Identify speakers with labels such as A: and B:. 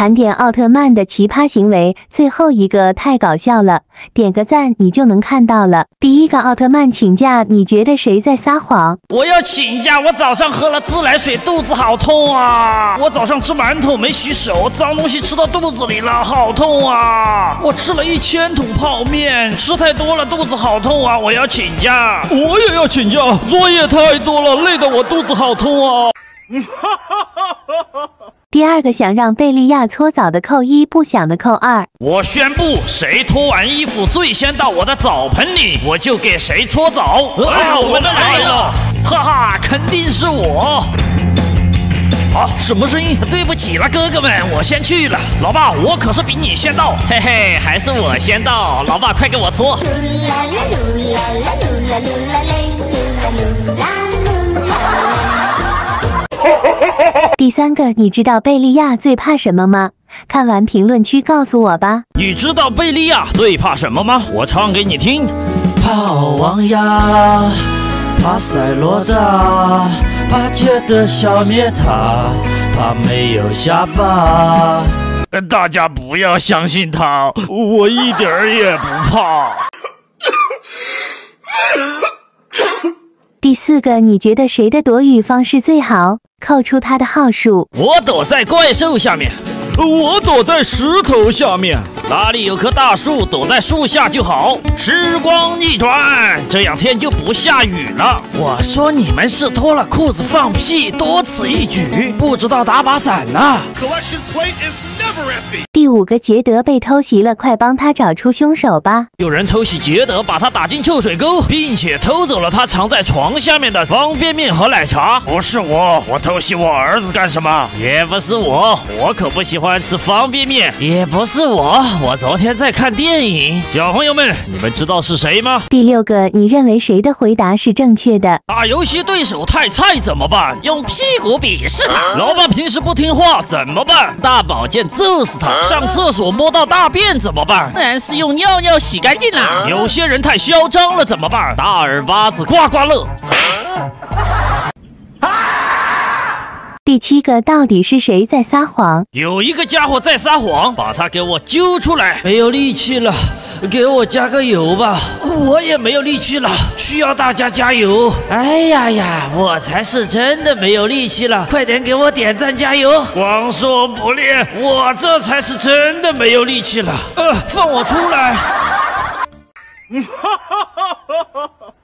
A: 盘点奥特曼的奇葩行为，最后一个太搞笑了，点个赞你就能看到了。第一个奥特曼请假，你觉得谁在撒谎？
B: 我要请假，我早上喝了自来水，肚子好痛啊！我早上吃馒头没洗手，脏东西吃到肚子里了，好痛啊！我吃了一千桶泡面，吃太多了，肚子好痛啊！我要请假，
C: 我也要请假，作业太多了，累得我肚子好痛啊！
A: 第二个想让贝利亚搓澡的扣一，不想的扣二。
B: 我宣布，谁脱完衣服最先到我的澡盆里，我就给谁搓澡。啊，我们来了！哈哈，肯定是我。啊，什么声音？对不起了，哥哥们，我先去了。老爸，我可是比你先到。嘿嘿，还是我先到。老爸，快给我搓。
A: 第三个，你知道贝利亚最怕什么吗？看完评论区告诉我吧。
B: 你知道贝利亚最怕什么吗？我唱给你听。怕王呀，怕赛罗达，怕杰德消灭他，怕没有下巴。大家不要相信他，我一点儿也不怕。
A: 第四个，你觉得谁的躲雨方式最好？扣出他的号数。
B: 我躲在怪兽下面，
C: 我躲在石头下面。
B: 哪里有棵大树，躲在树下就好。时光一转，这两天就不下雨了。我说你们是脱了裤子放屁，多此一举，不知道打把伞呢。
A: 第五个杰德被偷袭了，快帮他找出凶手吧！
B: 有人偷袭杰德，把他打进臭水沟，并且偷走了他藏在床下面的方便面和奶茶。不是我，我偷袭我儿子干什么？也不是我，我可不喜欢吃方便面。也不是我。我昨天在看电影，小朋友们，你们知道是谁吗？
A: 第六个，你认为谁的回答是正确的？
B: 打游戏对手太菜怎么办？用屁股鄙视他。老爸平时不听话怎么办？大宝剑揍死他。上厕所摸到大便怎么办？当然是用尿尿洗干净啦。有些人太嚣张了怎么办？大耳巴子刮刮乐。
A: 第七个到底是谁在撒谎？
B: 有一个家伙在撒谎，把他给我揪出来！没有力气了，给我加个油吧！我也没有力气了，需要大家加油！哎呀呀，我才是真的没有力气了，快点给我点赞加油！光说不练，我这才是真的没有力气了。呃，放我出来！